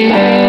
you.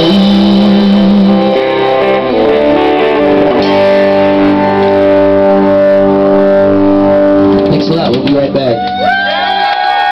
Amen.